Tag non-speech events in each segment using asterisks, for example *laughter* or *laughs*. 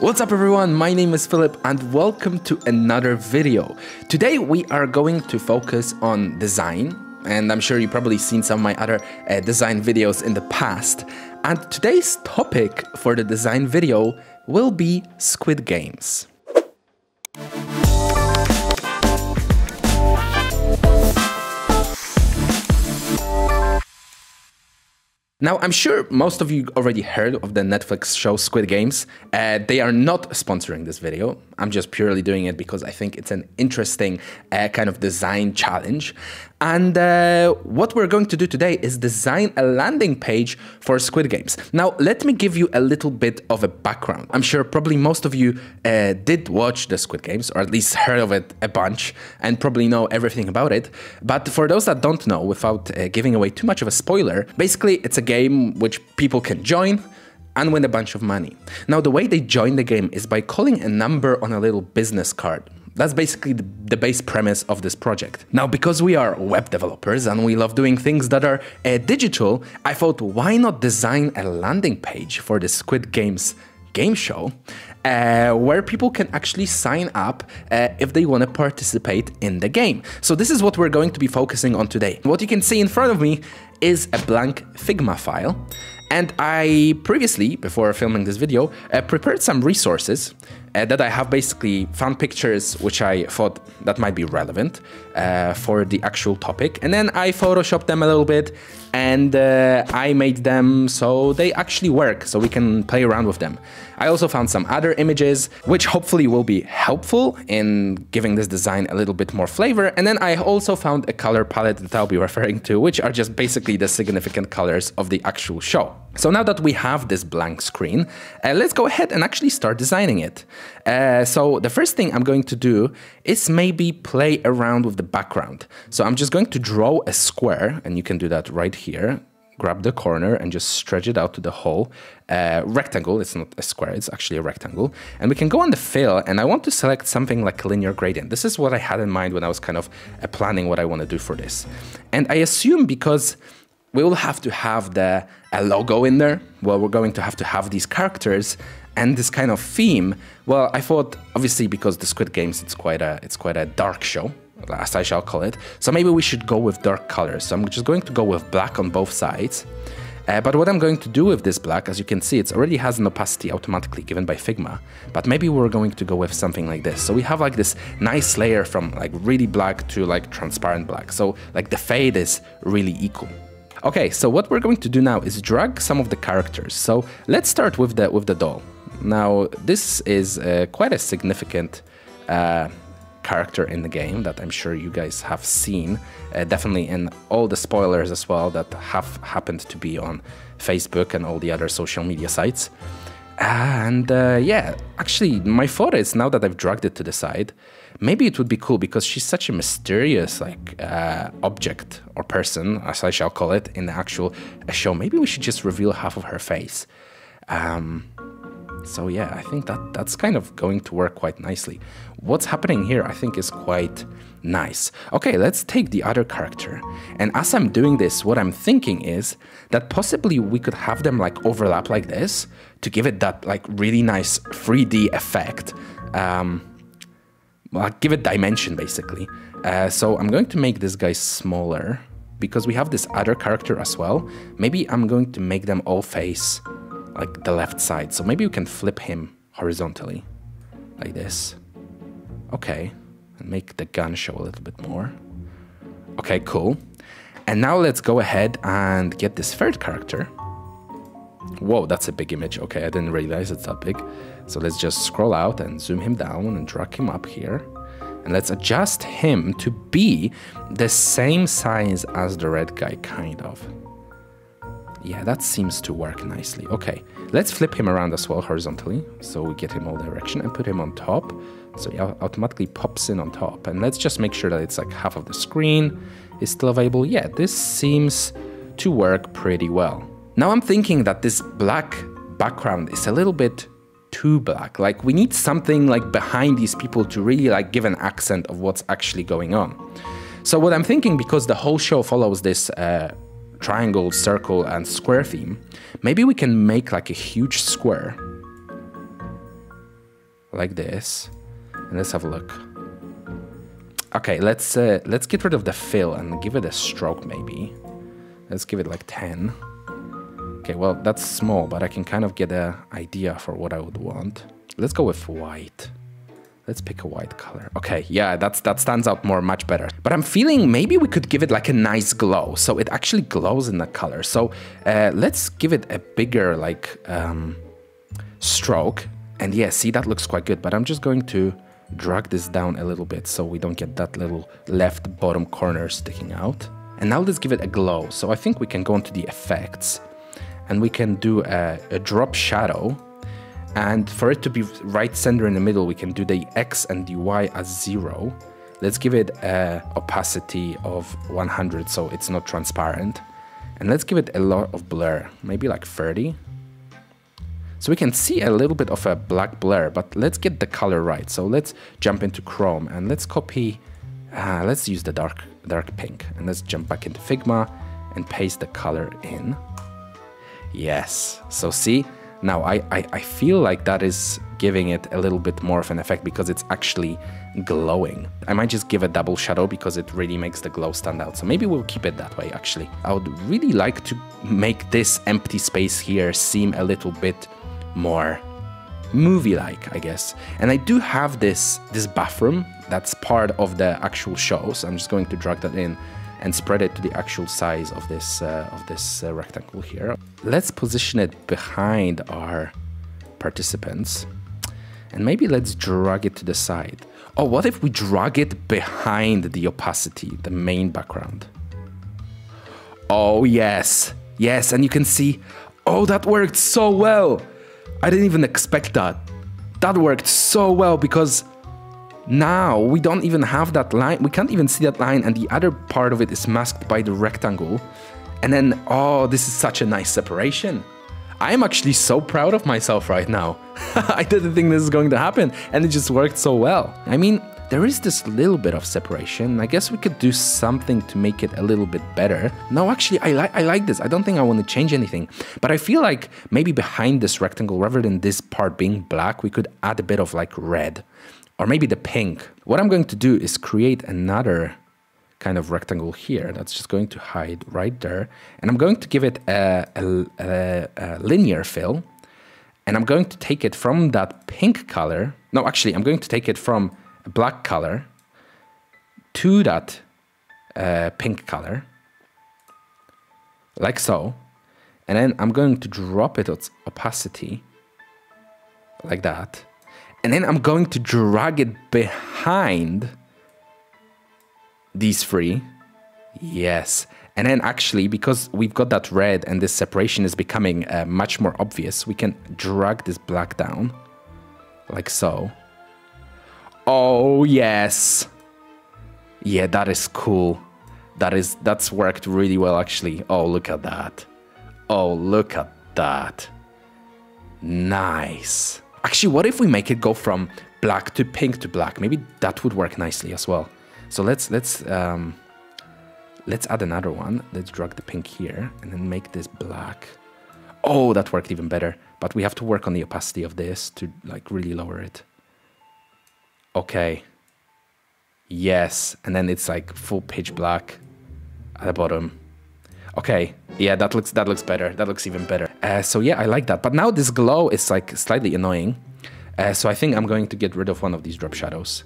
What's up everyone, my name is Filip and welcome to another video. Today we are going to focus on design and I'm sure you've probably seen some of my other uh, design videos in the past. And today's topic for the design video will be Squid Games. Now, I'm sure most of you already heard of the Netflix show Squid Games. Uh, they are not sponsoring this video. I'm just purely doing it because I think it's an interesting uh, kind of design challenge. And uh, what we're going to do today is design a landing page for Squid Games. Now, let me give you a little bit of a background. I'm sure probably most of you uh, did watch the Squid Games, or at least heard of it a bunch, and probably know everything about it. But for those that don't know, without uh, giving away too much of a spoiler, basically it's a game which people can join and win a bunch of money. Now, the way they join the game is by calling a number on a little business card. That's basically the, base premise of this project. Now, because we are web developers and we love doing things that are uh, digital, I thought why not design a landing page for the Squid Games game show uh, where people can actually sign up uh, if they want to participate in the game. So this is what we're going to be focusing on today. What you can see in front of me is a blank Figma file. And I previously, before filming this video, uh, prepared some resources uh, that I have basically found pictures which I thought that might be relevant uh, for the actual topic. And then I photoshopped them a little bit and uh, I made them so they actually work, so we can play around with them. I also found some other images, which hopefully will be helpful in giving this design a little bit more flavor. And then I also found a color palette that I'll be *laughs* referring to, which are just basically the significant colors of the actual show. So now that we have this blank screen, uh, let's go ahead and actually start designing it. Uh, so the first thing I'm going to do is maybe play around with the background. So I'm just going to draw a square, and you can do that right here. Grab the corner and just stretch it out to the whole uh, rectangle. It's not a square, it's actually a rectangle. And we can go on the fill, and I want to select something like a linear gradient. This is what I had in mind when I was kind of uh, planning what I want to do for this. And I assume because we will have to have the a logo in there. Well, we're going to have to have these characters and this kind of theme. Well, I thought obviously because the Squid Games, it's quite a it's quite a dark show, as I shall call it. So maybe we should go with dark colors. So I'm just going to go with black on both sides. Uh, but what I'm going to do with this black, as you can see, it already has an opacity automatically given by Figma. But maybe we're going to go with something like this. So we have like this nice layer from like really black to like transparent black. So like the fade is really equal. Okay, so what we're going to do now is drag some of the characters. So let's start with the with the doll. Now this is uh, quite a significant uh, character in the game that I'm sure you guys have seen, uh, definitely in all the spoilers as well that have happened to be on Facebook and all the other social media sites. And uh, yeah, actually, my thought is now that I've dragged it to the side, maybe it would be cool because she's such a mysterious like uh, object or person, as I shall call it, in the actual uh, show. Maybe we should just reveal half of her face. Um, so yeah, I think that that's kind of going to work quite nicely. What's happening here, I think, is quite nice. Okay, let's take the other character. And as I'm doing this, what I'm thinking is that possibly we could have them like overlap like this to give it that like really nice 3D effect. Um, well, give it dimension basically. Uh, so I'm going to make this guy smaller because we have this other character as well. Maybe I'm going to make them all face like the left side. So maybe we can flip him horizontally like this. Okay, and make the gun show a little bit more. Okay, cool. And now let's go ahead and get this third character. Whoa, that's a big image. Okay, I didn't realize it's that big. So let's just scroll out and zoom him down and drag him up here. And let's adjust him to be the same size as the red guy, kind of. Yeah, that seems to work nicely. Okay, let's flip him around as well horizontally. So we get him all direction and put him on top. So he automatically pops in on top. And let's just make sure that it's like half of the screen is still available. Yeah, this seems to work pretty well. Now I'm thinking that this black background is a little bit too black. Like we need something like behind these people to really like give an accent of what's actually going on. So what I'm thinking, because the whole show follows this uh, triangle, circle, and square theme, maybe we can make like a huge square like this. And let's have a look. Okay, let's uh, let's get rid of the fill and give it a stroke maybe. Let's give it like 10. Okay, well, that's small, but I can kind of get an idea for what I would want. Let's go with white. Let's pick a white color. Okay, yeah, that's that stands out more, much better. But I'm feeling maybe we could give it like a nice glow. So it actually glows in the color. So uh, let's give it a bigger like um, stroke. And yeah, see, that looks quite good. But I'm just going to drag this down a little bit so we don't get that little left bottom corner sticking out. And now let's give it a glow. So I think we can go into the effects and we can do a, a drop shadow and for it to be right center in the middle, we can do the X and the Y as zero. Let's give it a opacity of 100 so it's not transparent. And let's give it a lot of blur, maybe like 30. So we can see a little bit of a black blur, but let's get the color right. So let's jump into Chrome and let's copy, uh, let's use the dark, dark pink. And let's jump back into Figma and paste the color in. Yes, so see, now, I, I, I, feel like that is giving it a little bit more of an effect because it's actually glowing. I might just give a double shadow because it really makes the glow stand out. So maybe we'll keep it that way, actually. I would really like to make this empty space here seem a little bit more movie-like, I guess. And I do have this, this bathroom that's part of the actual show, so I'm just going to drag that in and spread it to the actual size of this uh, of this uh, rectangle here. Let's position it behind our participants and maybe let's drag it to the side. Oh, what if we drag it behind the opacity, the main background? Oh, yes. Yes, and you can see, oh, that worked so well. I didn't even expect that. That worked so well because now we don't even have that line, we can't even see that line and the other part of it is masked by the rectangle. And then, oh, this is such a nice separation. I'm actually so proud of myself right now. *laughs* I didn't think this is going to happen and it just worked so well. I mean, there is this little bit of separation. I guess we could do something to make it a little bit better. No, actually, I, like I like this. I don't think I want to change anything. But I feel like maybe behind this rectangle, rather than this part being black, we could add a bit of like red or maybe the pink. What I'm going to do is create another kind of rectangle here that's just going to hide right there. And I'm going to give it a, a, a, a linear fill. And I'm going to take it from that pink color. No, actually, I'm going to take it from a black color to that uh, pink color, like so. And then I'm going to drop it its opacity, like that and then I'm going to drag it behind these three. Yes. And then actually, because we've got that red and this separation is becoming uh, much more obvious, we can drag this black down like so. Oh, yes. Yeah, that is cool. That is, that's worked really well, actually. Oh, look at that. Oh, look at that. Nice. Actually, what if we make it go from black to pink to black? Maybe that would work nicely as well. So let's let's um, let's add another one. Let's drag the pink here and then make this black. Oh, that worked even better. But we have to work on the opacity of this to like really lower it. Okay. Yes, and then it's like full pitch black at the bottom. Okay, yeah, that looks that looks better. That looks even better. Uh, so yeah, I like that. But now this glow is like slightly annoying. Uh, so I think I'm going to get rid of one of these drop shadows.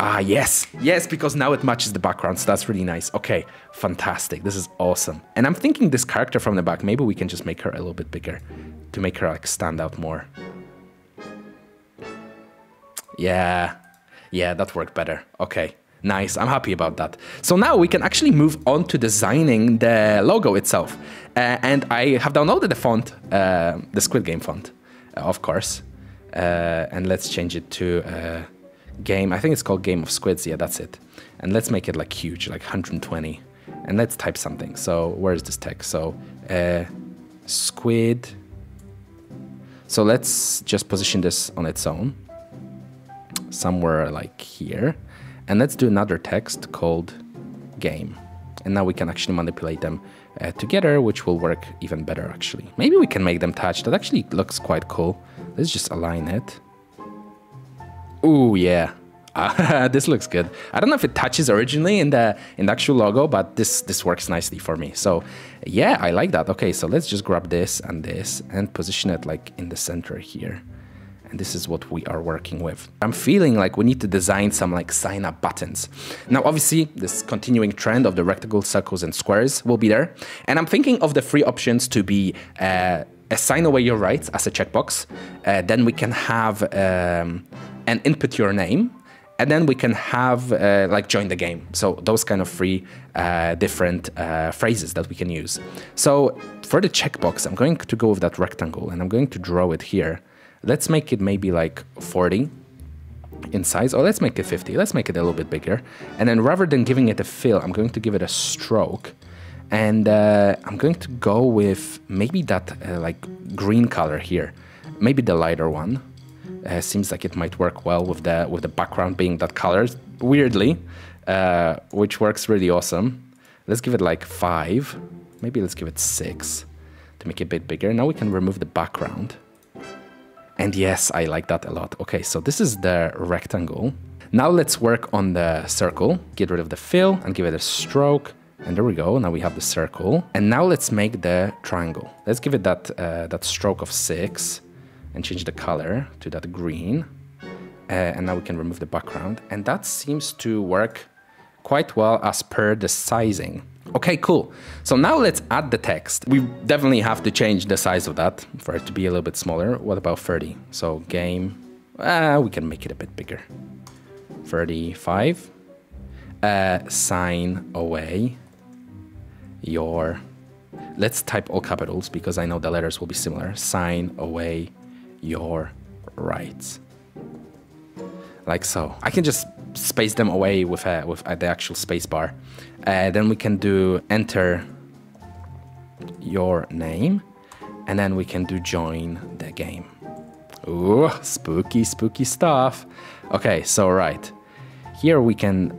Ah, yes, yes, because now it matches the background, so that's really nice. Okay, fantastic, this is awesome. And I'm thinking this character from the back, maybe we can just make her a little bit bigger to make her like stand out more. Yeah, yeah, that worked better. Okay, Nice, I'm happy about that. So now we can actually move on to designing the logo itself. Uh, and I have downloaded the font, uh, the Squid Game font, uh, of course. Uh, and let's change it to uh, game, I think it's called Game of Squids, yeah, that's it. And let's make it like huge, like 120. And let's type something. So where is this text? So squid. So let's just position this on its own. Somewhere like here. And let's do another text called game. And now we can actually manipulate them uh, together, which will work even better actually. Maybe we can make them touch. That actually looks quite cool. Let's just align it. Ooh, yeah. *laughs* This looks good. I don't know if it touches originally in the in the actual logo, but this this works nicely for me. So yeah, I like that. Okay, so let's just grab this and this and position it like in the center here. And this is what we are working with. I'm feeling like we need to design some like sign up buttons. Now, obviously, this continuing trend of the rectangles, circles, and squares will be there. And I'm thinking of the three options to be uh, assign away your rights as a checkbox. Uh, then we can have um, an input your name and then we can have uh, like join the game. So those kind of three uh, different uh, phrases that we can use. So for the checkbox, I'm going to go with that rectangle and I'm going to draw it here. Let's make it maybe like 40 in size, or let's make it 50. Let's make it a little bit bigger. And then rather than giving it a fill, I'm going to give it a stroke. And uh, I'm going to go with maybe that uh, like green color here, maybe the lighter one. Uh, seems like it might work well with the with the background being that color, weirdly, uh, which works really awesome. Let's give it like five, maybe let's give it six to make it a bit bigger. Now we can remove the background. And yes, I like that a lot. Okay, so this is the rectangle. Now let's work on the circle. Get rid of the fill and give it a stroke. And there we go. Now we have the circle. And now let's make the triangle. Let's give it that, uh, that stroke of six and change the color to that green. Uh, and now we can remove the background. And that seems to work quite well as per the sizing. Okay, cool. So now let's add the text. We definitely have to change the size of that for it to be a little bit smaller. What about 30? So game, uh, we can make it a bit bigger. 35. Uh, sign away your, let's type all capitals because I know the letters will be similar. Sign away your rights. Like so. I can just space them away with, uh, with uh, the actual space bar. Uh, then we can do enter your name and then we can do join the game. Ooh, spooky, spooky stuff. Okay, so right. Here we can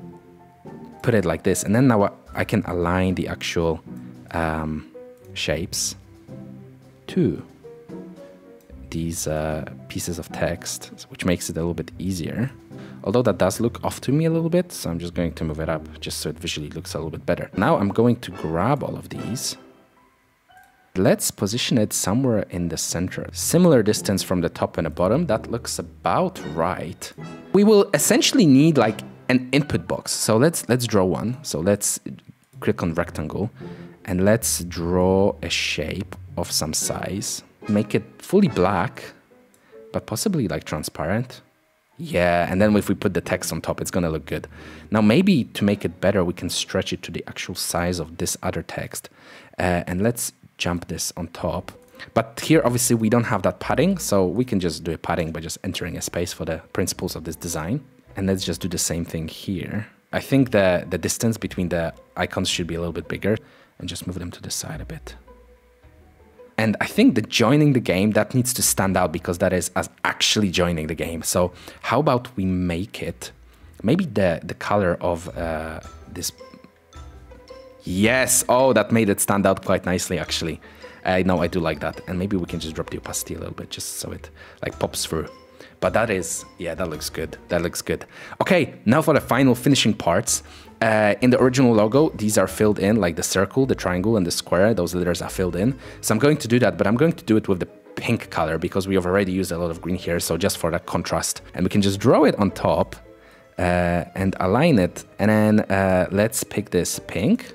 put it like this and then now I can align the actual um, shapes to these uh, pieces of text, which makes it a little bit easier. Although that does look off to me a little bit, so I'm just going to move it up just so it visually looks a little bit better. Now I'm going to grab all of these. Let's position it somewhere in the center. Similar distance from the top and the bottom, that looks about right. We will essentially need like an input box. So let's let's draw one. So let's click on rectangle and let's draw a shape of some size. Make it fully black, but possibly like transparent. Yeah, and then if we put the text on top, it's gonna look good. Now maybe to make it better, we can stretch it to the actual size of this other text. Uh, and let's jump this on top. But here, obviously, we don't have that padding, so we can just do a padding by just entering a space for the principles of this design. And let's just do the same thing here. I think the, the distance between the icons should be a little bit bigger and just move them to the side a bit. And I think the joining the game, that needs to stand out because that is as actually joining the game. So how about we make it, maybe the, the color of uh, this. Yes, oh, that made it stand out quite nicely actually. I know I do like that. And maybe we can just drop the opacity a little bit just so it like pops through. But that is, yeah, that looks good. That looks good. Okay, now for the final finishing parts. Uh, in the original logo, these are filled in, like the circle, the triangle, and the square. Those letters are filled in. So I'm going to do that, but I'm going to do it with the pink color because we have already used a lot of green here. So just for that contrast. And we can just draw it on top uh, and align it. And then uh, let's pick this pink.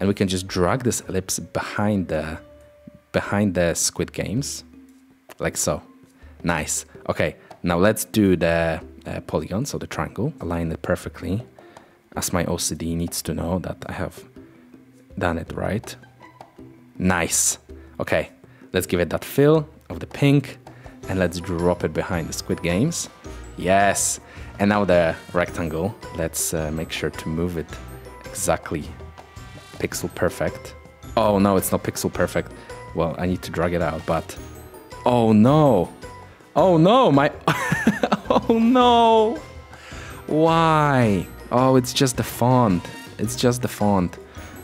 And we can just drag this ellipse behind the behind the Squid Games, like so. Nice. Okay, now let's do the uh, polygon, so the triangle. Align it perfectly as my OCD needs to know that I have done it right. Nice. Okay, let's give it that fill of the pink and let's drop it behind the Squid Games. Yes. And now the rectangle. Let's uh, make sure to move it exactly pixel perfect. Oh no, it's not pixel perfect. Well, I need to drag it out, but oh no. Oh no, my *laughs* Oh no. Why? Oh, it's just the font. It's just the font.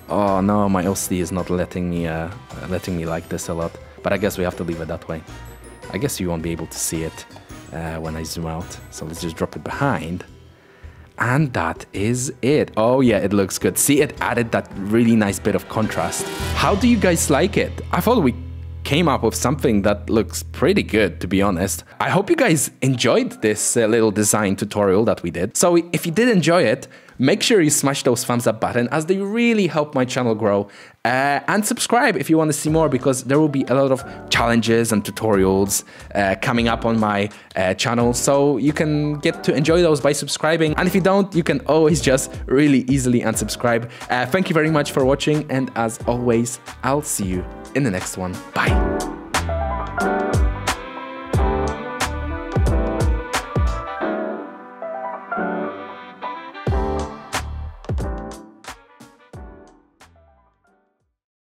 Oh no, my OCD is not letting me uh, letting me like this a lot. But I guess we have to leave it that way. I guess you won't be able to see it. uh, when I zoom out. So let's just drop it behind. And that is it. Oh yeah, it looks good. See, it added that really nice bit of contrast. How do you guys like it? I thought we came up with something that looks pretty good, to be honest. I hope you guys enjoyed this uh, little design tutorial that we did. So if you did enjoy it, make sure you smash those thumbs up button as they really help my channel grow. Uh, and subscribe if you want to see more because there will be a lot of challenges and tutorials uh, coming up on my uh, channel. So you can get to enjoy those by subscribing. And if you don't, you can always just really easily unsubscribe. Uh, thank you very much for watching. And as always, I'll see you in the next one. Bye.